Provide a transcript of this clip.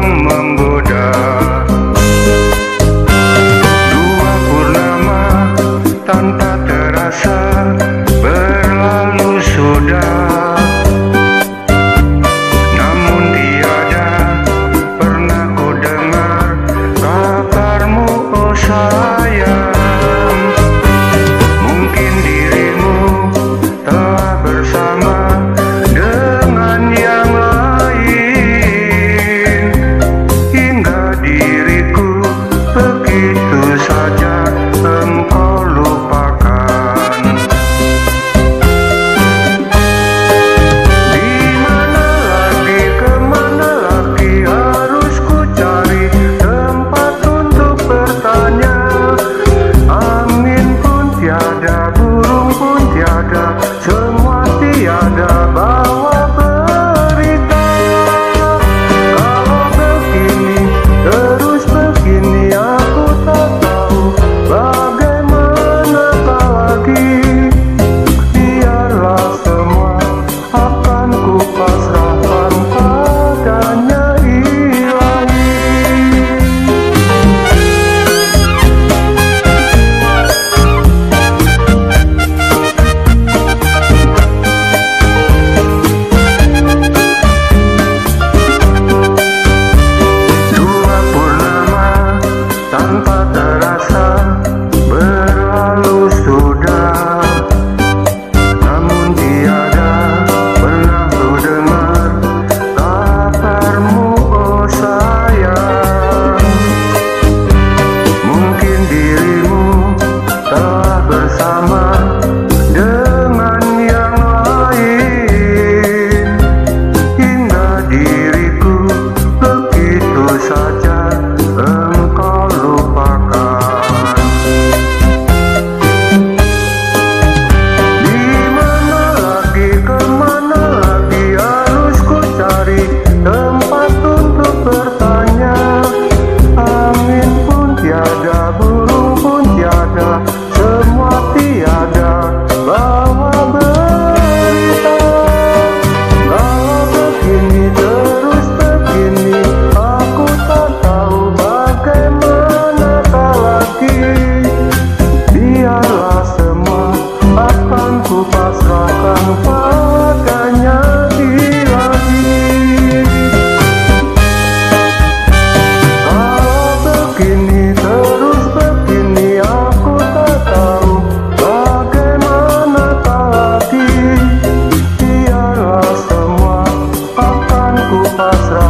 menggoda. Dua purnama tanpa terasa más